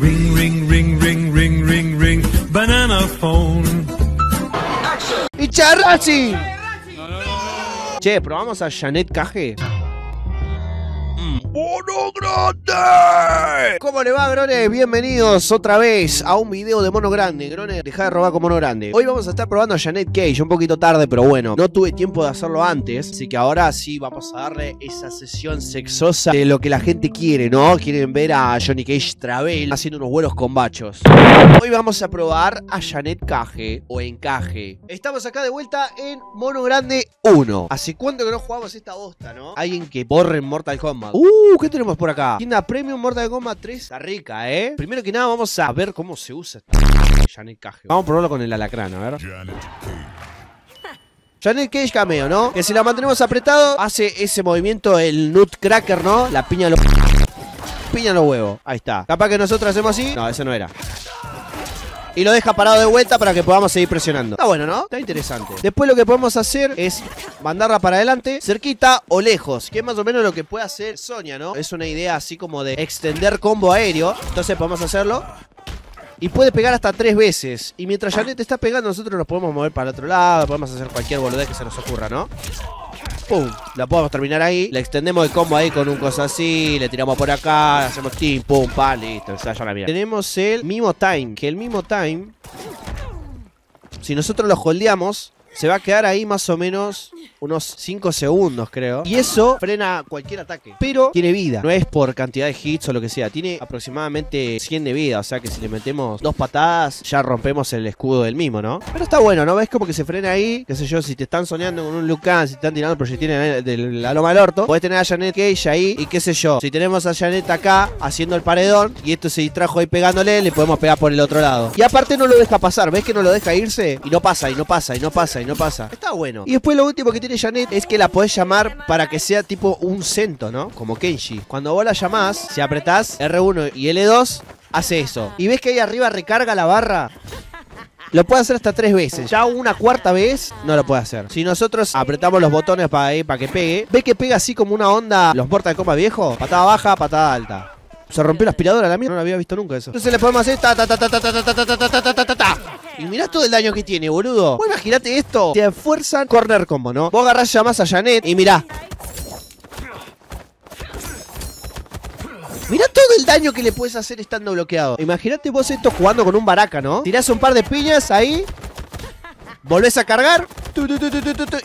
Ring, ring, ring, ring, ring, ring, ring. Banana phone. ¡Y Charrachi! Che, probamos a Janet Caje. ¡Mono Grande! ¿Cómo le va, Grone? Bienvenidos otra vez a un video de Mono Grande. Grone, deja de robar con Mono Grande. Hoy vamos a estar probando a Janet Cage, un poquito tarde, pero bueno, no tuve tiempo de hacerlo antes, así que ahora sí vamos a darle esa sesión sexosa de lo que la gente quiere, ¿no? Quieren ver a Johnny Cage Travel haciendo unos vuelos con bachos. Hoy vamos a probar a Janet Cage o Encaje. Estamos acá de vuelta en Mono Grande 1. ¿Hace cuánto que no jugamos esta bosta, no? Alguien que borre en Mortal Kombat. Uh, ¿qué tenemos por acá? Tienda Premium Mortal Kombat 3. Está rica, ¿eh? Primero que nada vamos a ver cómo se usa esta Janet Cage. Vamos a probarlo con el alacrán, a ver. Janet Cage cameo, ¿no? Que si la mantenemos apretado, hace ese movimiento, el nutcracker, ¿no? La piña lo... Piña los huevos. Ahí está. Capaz que nosotros hacemos así. No, ese no era y lo deja parado de vuelta para que podamos seguir presionando. Está bueno, ¿no? Está interesante. Después lo que podemos hacer es mandarla para adelante, cerquita o lejos, que es más o menos lo que puede hacer Sonia, ¿no? Es una idea así como de extender combo aéreo. Entonces podemos hacerlo. Y puede pegar hasta tres veces. Y mientras Janet está pegando, nosotros nos podemos mover para el otro lado. Podemos hacer cualquier boludez que se nos ocurra, ¿no? Pum, la podemos terminar ahí. Le extendemos el combo ahí con un cosa así, le tiramos por acá, hacemos team, pum, pa, listo, ya la mierda. Tenemos el Mimo Time, que el Mimo Time, si nosotros lo holdeamos, se va a quedar ahí más o menos unos 5 segundos, creo. Y eso frena cualquier ataque. Pero tiene vida. No es por cantidad de hits o lo que sea. Tiene aproximadamente 100 de vida. O sea que si le metemos dos patadas, ya rompemos el escudo del mismo, ¿no? Pero está bueno, ¿no? ¿Ves como que se frena ahí? Qué sé yo, si te están soñando con un Lucan, si te están tirando proyectiles de la loma del orto, podés tener a Janet Cage ahí. Y qué sé yo, si tenemos a Janet acá haciendo el paredón y esto se distrajo ahí pegándole, le podemos pegar por el otro lado. Y aparte no lo deja pasar. ¿Ves que no lo deja irse? Y no pasa, y no pasa, y no pasa, y no pasa. Está bueno. Y después lo último que tiene es que la podés llamar para que sea tipo un cento, ¿no? Como Kenshi. Cuando vos la llamás, si apretás R1 y L2, hace eso. Y ves que ahí arriba recarga la barra. Lo puede hacer hasta tres veces. Ya una cuarta vez no lo puede hacer. Si nosotros apretamos los botones para, que pegue, ve que pega así como una onda los Mortal Kombat viejo. Patada baja, patada alta. Se rompió la aspiradora, la mierda. No lo había visto nunca eso. Entonces le podemos hacer ta ta ta ta ta ta ta ta ta ta ta ta ta Y mirá todo el daño que tiene, boludo. Vos imaginate esto. Te esfuerzan corner combo, ¿no? Vos agarrás llamas a Janet y mirá. Mirá todo el daño que le puedes hacer estando bloqueado. Imagínate vos esto jugando con un baraca, ¿no? Tirás un par de piñas ahí. Volvés a cargar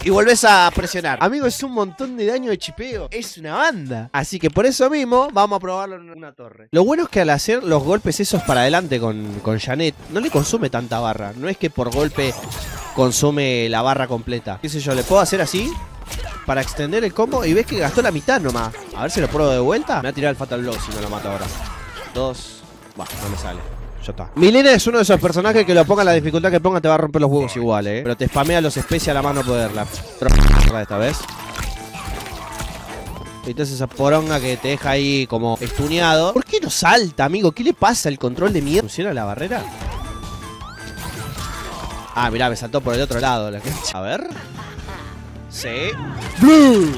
y volvés a presionar. Amigo, es un montón de daño de chipeo. Es una banda. Así que por eso mismo vamos a probarlo en una torre. Lo bueno es que al hacer los golpes esos para adelante con, con Janet, no le consume tanta barra. No es que por golpe consume la barra completa. ¿Qué sé yo? ¿Le puedo hacer así? Para extender el combo y ves que gastó la mitad nomás. A ver si lo pruebo de vuelta. Me va a tirar el Fatal Blow si no lo mato ahora. Dos. Bah, no me sale. Ya está. Milena es uno de esos personajes que lo ponga la dificultad que ponga te va a romper los huevos igual, eh. Pero te spamea los especiales a la mano poderla. esta vez. Entonces esa poronga que te deja ahí como estuneado. ¿Por qué no salta, amigo? ¿Qué le pasa al control de mierda? ¿Funciona la barrera? Ah, mirá, me saltó por el otro lado. A ver. Sí. Blue.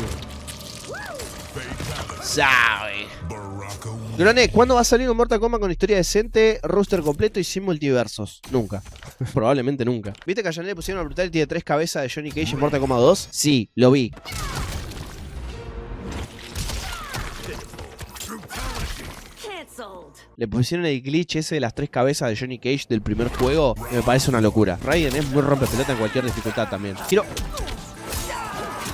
Sabe. Durane, ¿cuándo va a salir un Mortal Kombat con historia decente, roster completo y sin multiversos? Nunca. Probablemente nunca. ¿Viste que a Janet le pusieron una Brutality de tres cabezas de Johnny Cage en Mortal Kombat 2? Sí, lo vi. Le pusieron el glitch ese de las tres cabezas de Johnny Cage del primer juego. Y me parece una locura. Raiden es muy rompe pelota en cualquier dificultad también. Giro.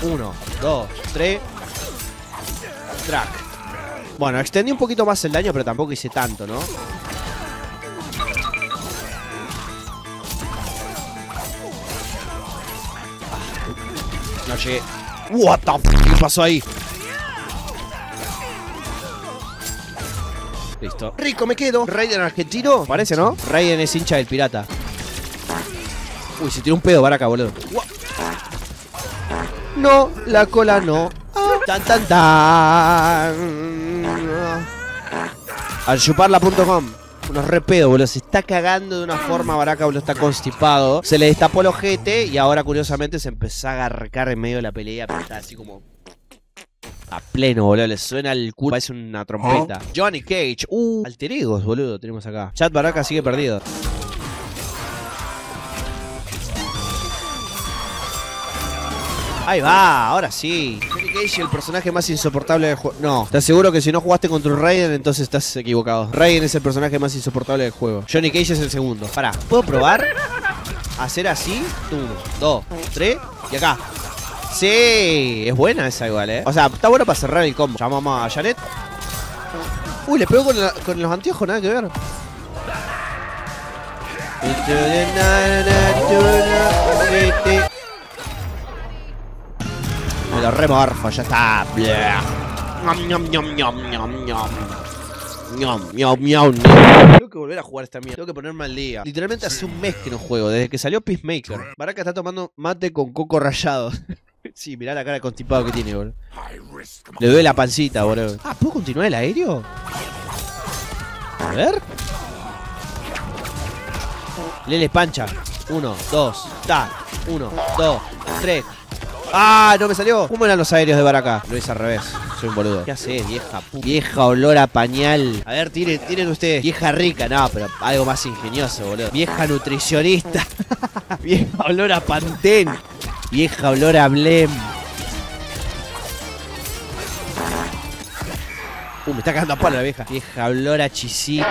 Uno, dos, tres. Track. Bueno, extendí un poquito más el daño, pero tampoco hice tanto, ¿no? No llegué. What the f ¿Qué pasó ahí? Listo. Rico, me quedo. Raiden argentino. Parece, ¿no? Raiden es hincha del pirata. Uy, se tiró un pedo acá, boludo. No, la cola no. Ah, tan, tan, tan. Al chuparla.com. Unos repedos, boludo. Se está cagando de una forma, Baraka, boludo. Está constipado. Se le destapó el ojete y ahora, curiosamente, se empezó a agarcar en medio de la pelea. Pero está así como. A pleno, boludo. Le suena el culo. Parece una trompeta. Johnny Cage. Uh, alter egos, boludo. Tenemos acá. Chat Baraka sigue perdido. Ahí va, ahora sí. Johnny Cage, el personaje más insoportable del juego. No, te aseguro que si no jugaste contra un Raiden, entonces estás equivocado. Raiden es el personaje más insoportable del juego. Johnny Cage es el segundo. Pará, ¿puedo probar? Hacer así. Uno, dos, tres y acá. Sí, es buena esa igual, eh. O sea, está bueno para cerrar el combo. Llamamos a Janet. Uy, le pegó con, la- con los anteojos, nada que ver. Me lo remorfo, ya está. Tengo que volver a jugar esta mierda. Tengo que ponerme al día. Literalmente hace un mes que no juego, desde que salió Peacemaker. Baraka está tomando mate con coco rallado. sí, mirá la cara de constipado que tiene, boludo. Le duele la pancita, boludo. Ah, ¿puedo continuar el aéreo? A ver. Lele pancha. Uno, dos, ta. Uno, dos, tres. ¡Ah! No me salió. ¿Cómo eran los aéreos de Baraka? Lo hice al revés. Soy un boludo. ¿Qué haces, vieja puta? Vieja olor a pañal. A ver, tiren, tiren ustedes. Vieja rica. No, pero algo más ingenioso, boludo. Vieja nutricionista. vieja olor a pantén. Vieja olor a blem. Uh, me está cagando a palo la vieja. Vieja olor a chisito.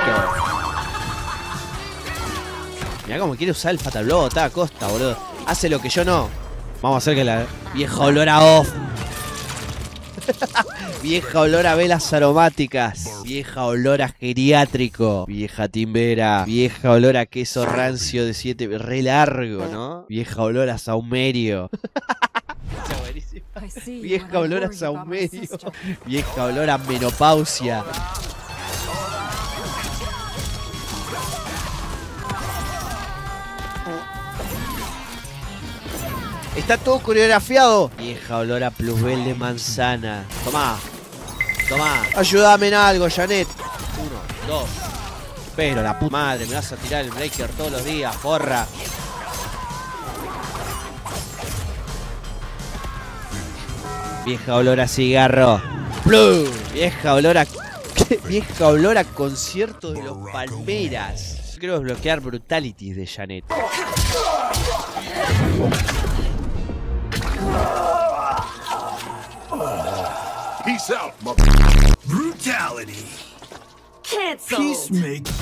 Mirá cómo quiere usar el fatablo, está a costa, boludo. Hace lo que yo no. Vamos a hacer que la vieja olor a off. vieja olor a velas aromáticas. Vieja olor a geriátrico. Vieja timbera. Vieja olor a queso rancio de siete. Re largo, ¿no? Vieja olor a saumerio. Está buenísimo. Vieja olor a saumerio. Vieja olor a menopausia. Está todo coreografiado. Vieja olor a plusbel de manzana. Tomá. Tomá. Ayúdame en algo, Janet. Uno, dos. Pero la puta madre, me vas a tirar el breaker todos los días, porra. Vieja olor a cigarro. Plum. Vieja olor a. Vieja olor a concierto de los Palmeras. Quiero desbloquear Brutalities de Janet. Peace out, brutality. Cancel. Peacemaker.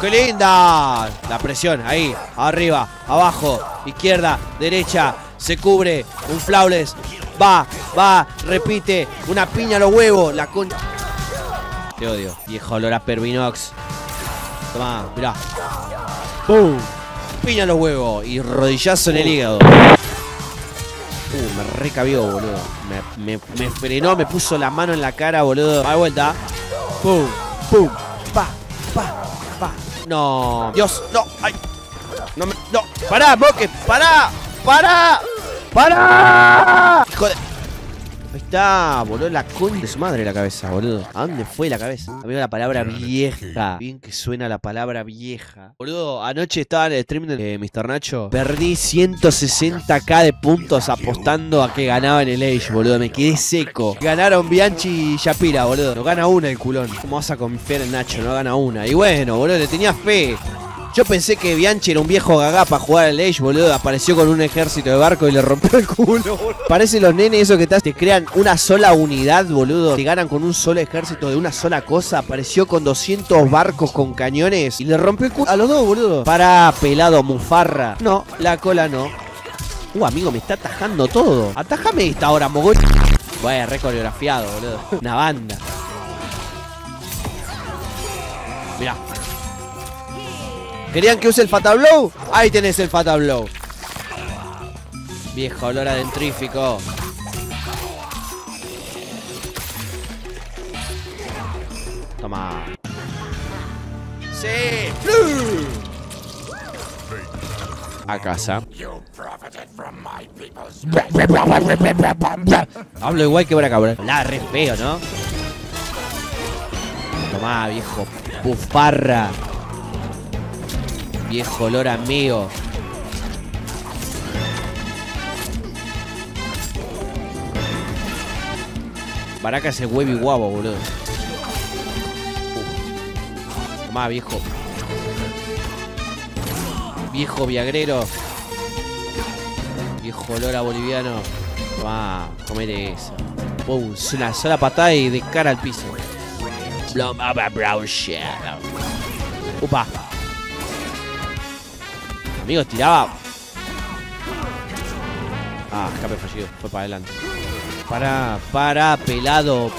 ¡Qué linda! La presión, ahí, arriba, abajo, izquierda, derecha, se cubre, un flawless, va, va, repite, una piña a los huevos, la con... Te odio, viejo olor a Pervinox. Toma, mirá. ¡Pum! Piña a los huevos y rodillazo en el hígado. Uh, me recabió, boludo. Me, me, me frenó, me puso la mano en la cara, boludo. Va de vuelta. ¡Pum! ¡Pum! ¡Pa! ¡Pa! ¡Pa! No. Dios, no. ¡Ay! No me. No. ¡Pará, Moque! ¡Pará! ¡Pará! ¡Pará! Hijo de. Ahí está, boludo, la concha de su madre la cabeza, boludo. ¿A dónde fue la cabeza? Amigo, la palabra vieja. Bien que suena la palabra vieja. Boludo, anoche estaba en el stream de eh, Mr. Nacho. Perdí 160k de puntos apostando a que ganaba en el Age, boludo. Me quedé seco. Ganaron Bianchi y Shapira, boludo. No gana una el culón. ¿Cómo vas a confiar en Nacho? No gana una. Y bueno, boludo, le tenía fe. Yo pensé que Bianchi era un viejo gagá para jugar al Age, boludo. Apareció con un ejército de barco y le rompió el culo, boludo. Parece los nenes esos que te, te crean una sola unidad, boludo. Te ganan con un solo ejército de una sola cosa. Apareció con 200 barcos con cañones y le rompió el culo a los dos, boludo. Para pelado, mufarra. No, la cola no. Uh, amigo, me está atajando todo. Atájame esta hora, mogol. Vaya, re coreografiado, boludo. Una banda. Mirá. ¿Querían que use el Fatal Blow? Ahí tenés el Fatal Blow. Viejo olor a dentrífico. Toma. ¡Sí! A casa. Hablo igual que para cabrón. La re feo, ¿no? Tomá, viejo bufarra. Viejo olor amigo. Baraca ese huevi guabo, boludo. Uh. Tomá, viejo. Viejo viagrero. Viejo olor a boliviano. Tomá, comete eso. Uh, una sola patada y de cara al piso. Ah, oh, Upa. Amigo, tiraba. Ah, escape fallido. Fue para adelante. Para, para, pelado.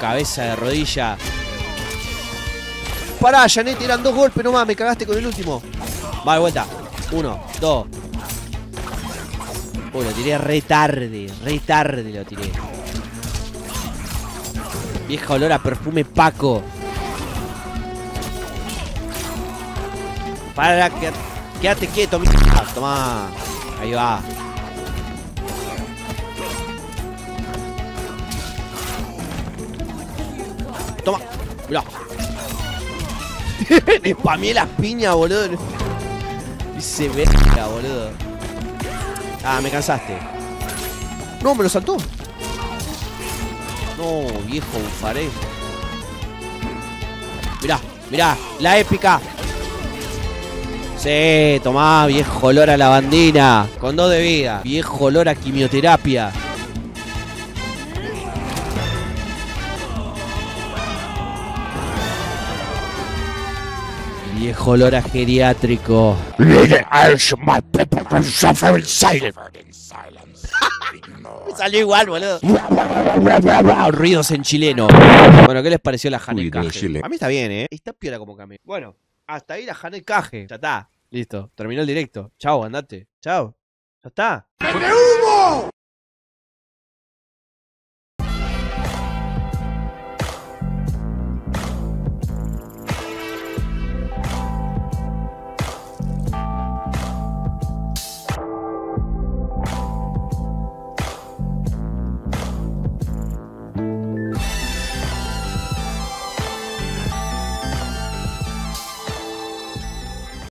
Cabeza de rodilla. Pará, Janet, eran dos golpes nomás. Me cagaste con el último. Va de vuelta. Uno, dos. Uy, lo tiré re tarde. Re tarde lo tiré. Vieja olor a perfume Paco. Para, que, quédate quieto, mierda. Tomá. Ahí va. Toma. Mirá. Le spameé las piñas, boludo. Se verga, boludo. Ah, me cansaste. No, me lo saltó. No, viejo bufaré. Mirá, mirá, la épica. Sí, tomá, viejo olor a lavandina. Con dos de vida. Viejo olor a quimioterapia. Viejo olor a geriátrico. Salió igual, boludo. Ruidos en chileno. Bueno, ¿qué les pareció la Hanel Caje? A mí está bien, ¿eh? Está piola como cambio. Bueno, hasta ahí la Hanel Caje. Ya está. Listo. Terminó el directo. Chao, andate. Chao. Ya está.